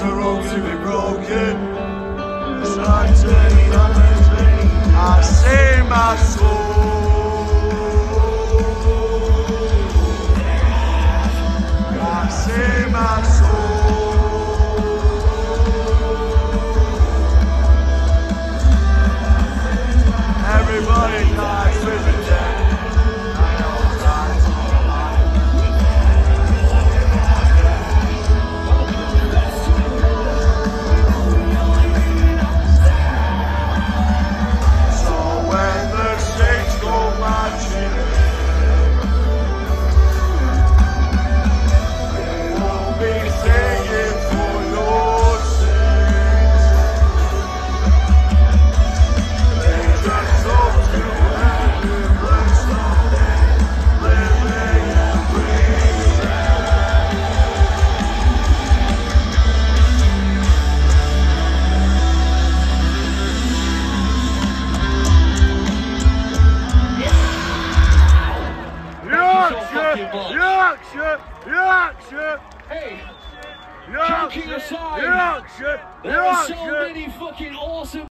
are all to be broken. It's like turning. Yorkshire, Yorkshire. Hey, Yorkshire, aside, Yorkshire, Yorkshire. There are so many fucking awesome.